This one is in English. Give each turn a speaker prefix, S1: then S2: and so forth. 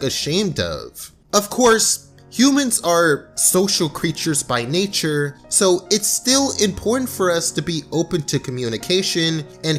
S1: ashamed of. Of course, Humans are social creatures by nature, so it's still important for us to be open to communication and